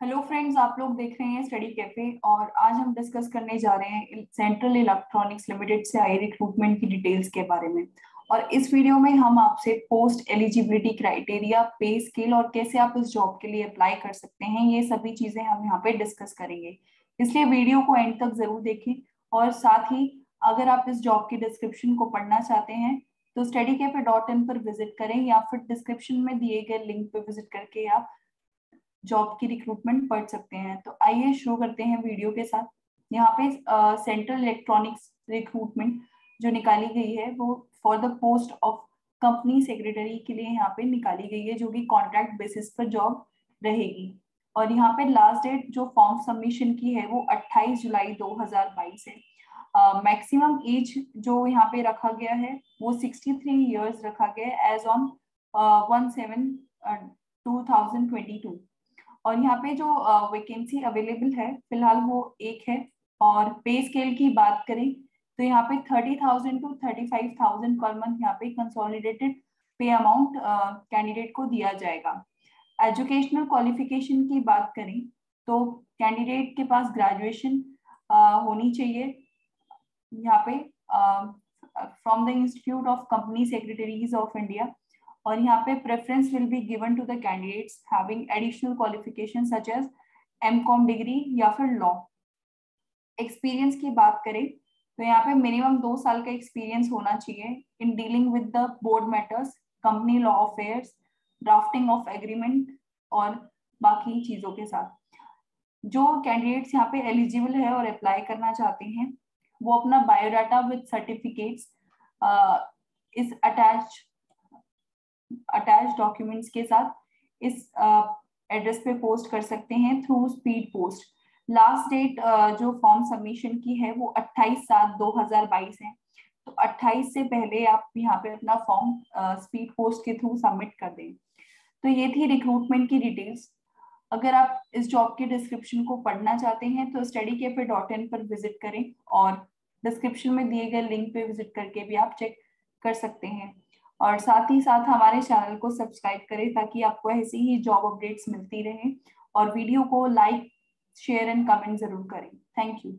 Hello friends आप लोग देख रहे हैं स्टडी कैफ़े और आज हम डिस्कस करने जा रहे हैं सेंट्रल इलेक्ट्रॉनिक्स लिमिटेड से आई रिक्रूटमेंट की डिटेल्स के बारे में। और इस वीडियो में हम आपसे पोस्ट एलिजिबिलिटी क्राइटेरिया पे स्किल और कैसे आप इस जॉब के लिए अप्लाई कर सकते हैं, ये सभी चीज़ें हम यहाँ पे डिस्कस करेंगे। इसलिए वीडियो को एंड तक ज़रूर देखें और साथ ही अगर आप इस जॉब की डिस्क्रिप्शन को पढ़ना चाहते हैं तो स्टडी पर विज़िट करें या फिर डिस्क्रिप्शन में दिए गए लिंक पर विज़िट करके आप जॉब की रिक्रूटमेंट पढ़ सकते हैं। तो आइए शुरू करते हैं वीडियो के साथ। यहाँ पे सेंट्रल इलेक्ट्रॉनिक्स रिक्रूटमेंट जो निकाली गई है वो for the post of company secretary के लिए यहाँ पे निकाली गई है जो कि कॉन्ट्रैक्ट बेसिस पर जॉब रहेगी। और यहाँ पे लास्ट डेट जो फॉर्म सबमिशन की है वो 28 जुलाई 2022 है। मैक्सिमम uh, एज जो यहाँ पे रखा गया है वो 63 इयर्स रखा गया है age on one seven two thousand twenty two और यहाँ पे जो वैकेंसी अवेलेबल है, फ़िलहाल वो एक है। और पे स्केल की बात करें तो यहाँ पे thirty thousand to thirty five thousand per month यहाँ पे कंसोलिडेटेड पे अमाउंट कैंडिडेट को दिया जाएगा। एजुकेशनल क्वालिफिकेशन की बात करें तो कैंडिडेट के पास ग्रेजुएशन होनी चाहिए। यहाँ पे from the institute of company secretaries of India और यहाँ पे preference will be given to the candidates having additional qualification such as M com degree या फिर लॉ एक्सपीरियंस की बात करें तो यहाँ पे मिनिमम दो साल का एक्सपीरियंस होना चाहिए in dealing with the board matters company law affairs drafting of agreement और बाकी चीज़ों के साथ. जो कैंडिडेट्स यहाँ पे एलिजिबल है और अप्लाई करना चाहते हैं, वो अपना biodata with certificates is attach attach documents के साथ इस एड्रेस पे पोस्ट कर सकते हैं through speed post last date जो फॉर्म सबमिशन की है वो 28 सात 2022 है। तो 28 से पहले आप यहाँ पे अपना फॉर्म स्पीड पोस्ट के थ्रू सबमिट कर दें। तो ये थी रिक्रूटमेंट की डिटेल्स अगर आप इस जॉब के डिस्क्रिप्शन को पढ़ना चाहते हैं तो स्टडी के डॉट इन पर विज़िट करें और डिस्क्रिप्शन में दिए गए लिंक पे विज़िट करके भी आप चेक कर सकते हैं। और साथ ही साथ हमारे चैनल को सब्सक्राइब करें ताकि आपको ऐसी ही जॉब अपडेट्स मिलती रहे और वीडियो को लाइक शेयर एंड कमेंट ज़रूर करें। Thank you